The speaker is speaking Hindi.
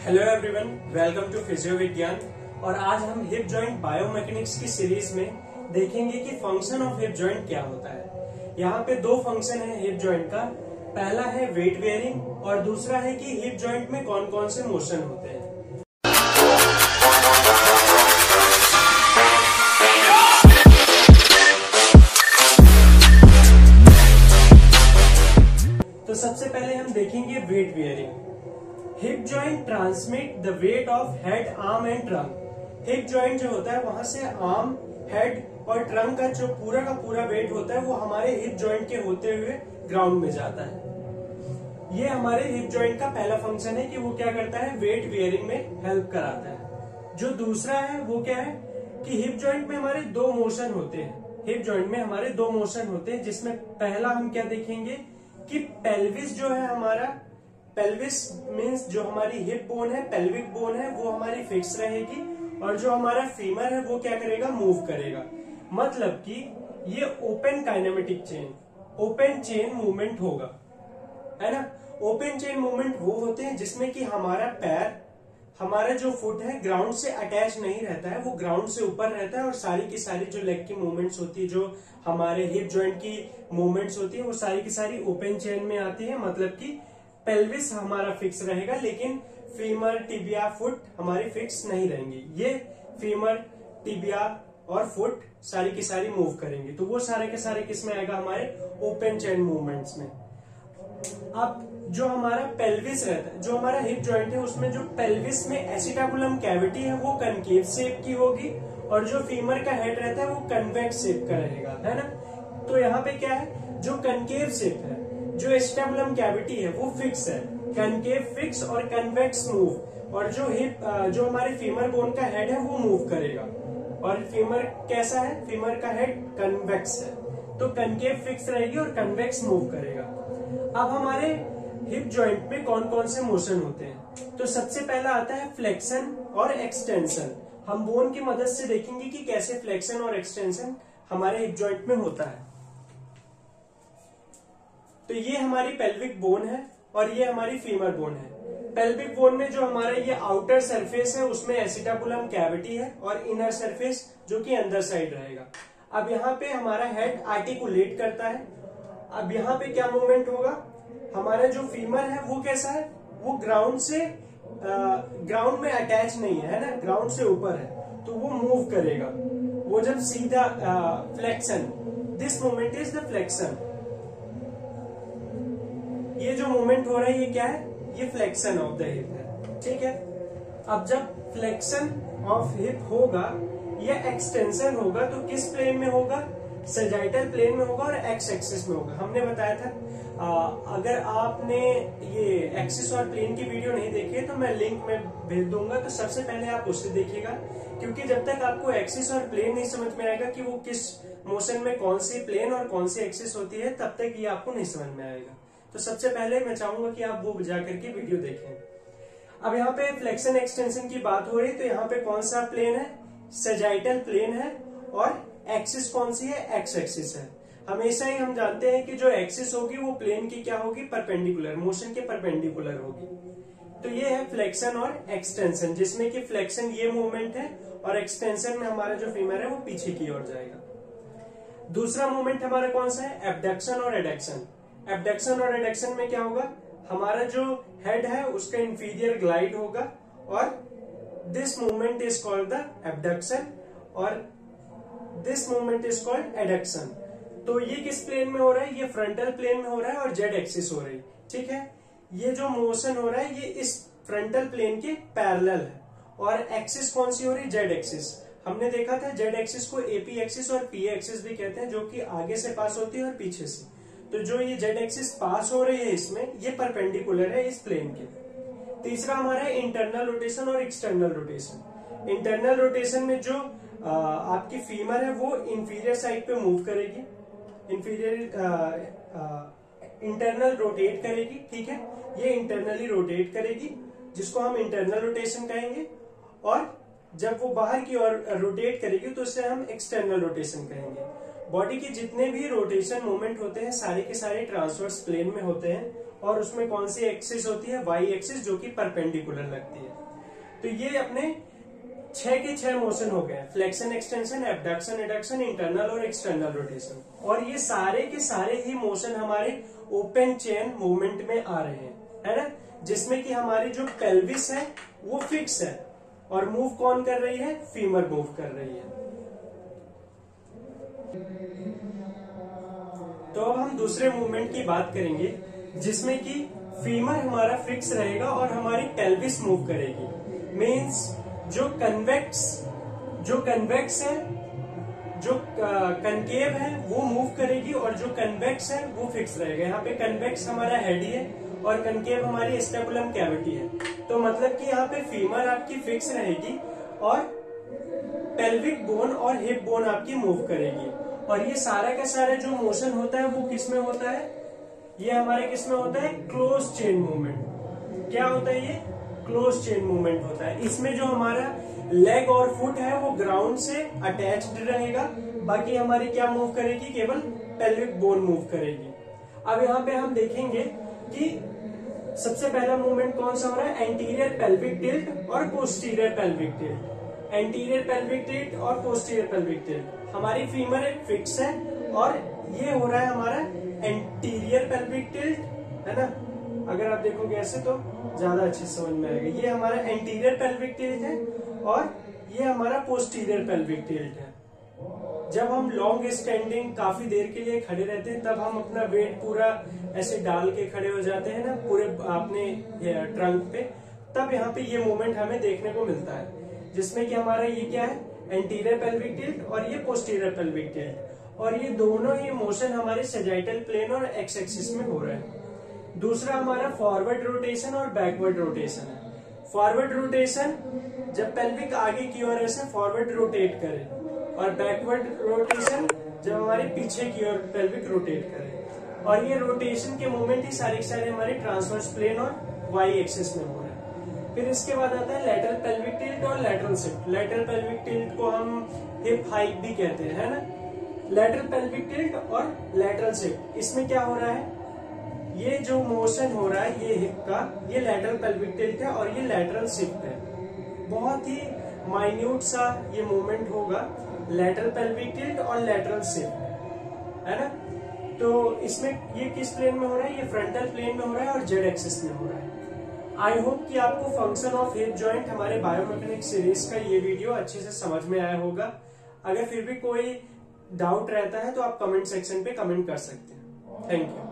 Hello everyone welcome to physio Vigyan और आज हम हिप जॉइंट बायोमैकेनिक्स की सीरीज़ में देखेंगे कि फ़ंक्शन ऑफ़ हिप जॉइंट क्या होता है। यहाँ पे दो फ़ंक्शन है हिप जॉइंट का। पहला है वेट बेयरिंग और दूसरा है कि हिप जॉइंट में कौन कौन से मोशन होते हैं। Hip joint transmit the weight of head arm and trunk hip joint जो होता है, वहाँ से आर्म हेड और ट्रंक का जो पूरा का पूरा वेट होता है, वो हमारे हिप जॉइंट के होते हुए ग्राउंड में जाता है। ये हमारे हिप जॉइंट का पहला फ़ंक्शन है कि वो क्या करता है वेट वेयरिंग में हेल्प कराता है। जो दूसरा है, वो क्या है कि हिप जॉइंट में हमारे दो मोशन होते हैं। हिप जॉइंट में हमारे दो मोशन होते हैं, जिसमें पहला हम क्या देखेंगे कि पेल्विस जो है हमारा पेल्विस मीन्स जो हमारी हिप बोन है पेल्विक बोन है, वो हमारी फिक्स रहेगी और जो हमारा फीमर है, वो क्या करेगा मूव करेगा। मतलब कि ये open kinematic chain open chain movement होगा। है ना? ओपन चेन मूवमेंट वो होते हैं जिसमें कि हमारा पैर, हमारा जो फुट है ग्राउंड से अटैच नहीं रहता है, वो ग्राउंड से ऊपर रहता है और सारी की सारी जो लेग की मूवमेंट्स होती है, जो हमारे हिप जॉइंट की मूवमेंट्स होती है, वो सारी की सारी ओपन चेन में आती है। मतलब कि पेल्विस हमारा फिक्स रहेगा, लेकिन फीमर टिबिया फुट हमारी फिक्स नहीं रहेंगी। ये फीमर टिबिया और फुट सारी की सारी मूव करेंगे। तो वो सारे के सारे किसमें आएगा? हमारे ओपन चेन मूवमेंट्स में। अब जो हमारा पेल्विस रहता है, जो हमारा हिप जॉइंट है, उसमें जो पेल्विस में एसिटाबुलम कैविटी है, वो कनकेव शेप की होगी, और जो फीमर का हेड रहता है, वो कन्वेक्स शेप का रहेगा, है ना? तो यहाँ पे क्या है? जो कनकेव शेप है जो एस्टेबुलम कैविटी है, वो फिक्स है। कनकेव फिक्स और कन्वेक्स मूव और जो हिप जो हमारे फीमर बोन का हेड है, वो मूव करेगा। और फीमर कैसा है? फीमर का हेड कन्वेक्स है। तो कनकेव फिक्स रहेगी और कन्वेक्स मूव करेगा। अब हमारे हिप जॉइंट में कौन कौन से मोशन होते हैं? तो सबसे पहला आता है फ्लेक्शन और एक्सटेंशन हम बोन की मदद से देखेंगे कि कैसे फ्लेक्शन और एक्सटेंशन हमारे हिप जॉइंट में होता है। तो ये हमारी पेल्विक बोन है और ये हमारी फीमर बोन है। पेल्विक बोन में जो हमारा ये आउटर सरफेस है, उसमें एसिटापुलम कैविटी है और इनर सरफेस जो कि अंदर साइड रहेगा। अब यहाँ पे हमारा हेड आर्टिकुलेट करता है। अब यहाँ पे क्या मूवमेंट होगा? हमारा जो फीमर है, वो कैसा है? वो ग्राउंड से ग्राउंड में अटैच नहीं है ना? ग्राउंड से ऊपर है। तो वो मूव करेगा। वो जब सीधा flexion this moment is the flexion ये जो मूवमेंट हो रहा है ये क्या है? ये फ्लेक्शन ऑफ़ द हिप है। ठीक है? अब जब फ्लेक्शन ऑफ़ हिप होगा या एक्सटेंशन होगा तो किस प्लेन में होगा? सेजाइटल प्लेन में होगा और एक्स एक्सिस में होगा। हमने बताया था। आ, अगर आपने ये एक्सिस और प्लेन की वीडियो नहीं देखी है तो मैं लिंक में भेज दूँगा। तो सबसे पहले आप उससे देखिएगा क्योंकि जब तक आपको एक्सिस और प्लेन नहीं समझ में आएगा कि वो किस मोशन में कौन सी प्लेन और कौन सी एक्सिस होती है तब तक ये आपको नहीं समझ में आएगा। तो सबसे पहले मैं चाहूँगा कि आप वो जाकर के वीडियो देखें। अब यहाँ पे फ्लेक्शन एक्सटेंशन की बात हो रही तो यहाँ पे कौन सा प्लेन है? सेजाइटल प्लेन है, और एक्सिस कौन सी है? एक्स एक्सिस है। हमेशा ही हम जानते हैं कि जो एक्सिस होगी, वो प्लेन की क्या होगी? परपेंडिकुलर, मोशन के परपेंडिकुलर होगी। तो ये है फ्लेक्शन और एक्सटेंशन, जिसमें कि फ्लेक्शन ये मूवमेंट है, और एक्सटेंशन में हमारा जो फीमर है, वो पीछे की ओर जाएगा। दूसरा मूवमेंट हमारा कौन सा है? एबडक्शन और एडक्शन। एबडक्शन और एडक्शन में क्या होगा? हमारा जो हेड है, उसका इंफीरियर ग्लाइड होगा और this movement is called the abduction और this movement is called adduction तो ये किस प्लेन में हो रहा है? ये फ्रंटल प्लेन में हो रहा है और जेड एक्सिस हो रही है। ठीक है? ये जो मोशन हो रहा है, ये इस फ्रंटल प्लेन के पैरेलल है। और एक्सिस कौन सी हो रही? है जेड एक्सिस हमने देखा था जेड एक्सिस को एपी एक्सिस और पी एक्सिस भी कहते हैं, जो कि आगे से पास होती है और पीछे से। तो जो ये जेड एक्सिस पास हो रही है इसमें ये परपेंडिकुलर है इस प्लेन के। तीसरा हमारा है इंटरनल रोटेशन और एक्सटर्नल रोटेशन। इंटरनल रोटेशन में जो आ, आपकी फीमर है वो इंफीरियर साइड पे मूव करेगी। इंफीरियर इंटरनल रोटेट करेगी ठीक है? ये इंटरनली रोटेट करेगी जिसको हम इंटरनल रोटेशन कहेंगे। और जब वो बाहर की ओर रोटेट करेगी तो उससे हम एक्सटर्नल रोटेशन कहेंगे। बॉडी के जितने भी रोटेशन मूवमेंट होते हैं, सारे के सारे ट्रांसवर्स प्लेन में होते हैं और उसमें कौन सी एक्सिस होती है? वाई एक्सिस जो कि परपेंडिकुलर लगती है। तो ये अपने छह के छह मोशन हो गए। Flexion extension abduction adduction internal और एक्सटर्नल रोटेशन और ये सारे के सारे ही मोशन हमारे ओपन चेन मूवमेंट में आ रहे हैं। है ना? जिसमें कि हमारी जो पेल्विस है, वो फिक्स है। और मूव कौन कर रही है? फीमर मूव कर रही है। तो अब हम दूसरे मूवमेंट की बात करेंगे, जिसमें कि फीमर हमारा फिक्स रहेगा और हमारी पेल्विस मूव करेगी। मींस जो कन्वेक्स जो कन्वेक्स है, जो कनकेव है, वो मूव करेगी और जो कन्वेक्स है, वो फिक्स रहेगा। यहाँ पे कन्वेक्स हमारा हेड ही है और कनकेव हमारी स्टेबुलम कैविटी है। तो मतलब कि यहाँ पे फीमर आपकी फिक्स रहेगी और पेल्विक बोन और हिप बोन आपकी मूव करेगी। और ये सारा का सारा जो मोशन होता है, वो किसमें होता है? ये हमारे किसमें होता है? क्लोज चेन मूवमेंट क्या होता है ये? क्लोज चेन मूवमेंट होता है। इसमें जो हमारा लेग और फुट है, वो ग्राउंड से अटैच्ड रहेगा। बाकी हमारी क्या मूव करेगी? केवल पेल्विक बोन मूव करेगी। अब यहाँ पे हम देखेंगे कि सबसे पहला मूवमेंट कौन सा हो रहा है? एंटीरियर पेल्विक टिल्ट और posterior pelvic tilt anterior pelvic tilt और पोस्टीरियर पेल्विक टिल्ट हमारी फीमर एक फिक्स है और ये हो रहा है हमारा एंटीरियर पेल्विक टिल्ट है ना? अगर आप देखोगे ऐसे तो ज़्यादा अच्छे समझ में आएगा। ये हमारा एंटीरियर पेल्विक टिल्ट है और ये हमारा पोस्टीरियर पेल्विक टिल्ट है। जब हम लॉन्ग स्टैंडिंग काफ़ी देर के लिए खड़े रहते हैं, तब हम अपना वेट पूरा ऐसे डाल के खड़े हो जाते हैं ना, पूरे अपने ट्रंक पे, तब यहाँ पे ये मूवमेंट हमें देखने को मिलता है। जिसमें कि हमारा ये क्या है? एंटीरियर पेल्विक टिल्ट और ये पोस्टीरियर पेल्विक टिल्ट और ये दोनों ही मोशन हमारे सेजाइटल प्लेन और एक्स एक्सिस में हो रहे हैं। दूसरा हमारा फॉरवर्ड रोटेशन और बैकवर्ड रोटेशन है। फॉरवर्ड रोटेशन जब पेल्विक आगे की ओर ऐसे फॉरवर्ड रोटेट करे और बैकवर्ड रोटेशन जब हमारे पीछे की ओर पेल्विक रोटेट करे। और ये रोटेशन के मोमेंट ही सारे सारे हमारे ट्रांसवर्स प्लेन और वाई एक्सिस में हो रहे हैं। फिर इसके बाद आता है लेटरल पेल्विक टिल्ट और lateral shift lateral pelvic tilt को हम हिप हाइक भी कहते हैं, है ना? लेटरल पेल्विक टिल्ट और लेटरल शिफ्ट इसमें क्या हो रहा है? ये जो मोशन हो रहा है, ये हिप का, ये लेटरल पेल्विक टिल्ट है और ये लेटरल शिफ्ट है. बहुत ही माइन्यूट सा ये मूवमेंट होगा लेटरल पेल्विक टिल्ट और लेटरल शिफ्ट है ना? तो इसमें ये किस प्लेन में हो रहा है? ये फ्रंटल प्लेन में हो रहा है और जेड एक्सिस में हो रहा है. आई होप कि आपको फ़ंक्शन ऑफ़ हिप ज्वाइंट हमारे बायोमेकेनिक सीरीज़ का ये वीडियो अच्छे से समझ में आया होगा। अगर फिर भी कोई डाउट रहता है तो आप कमेंट सेक्शन पे कमेंट कर सकते हैं। Thank you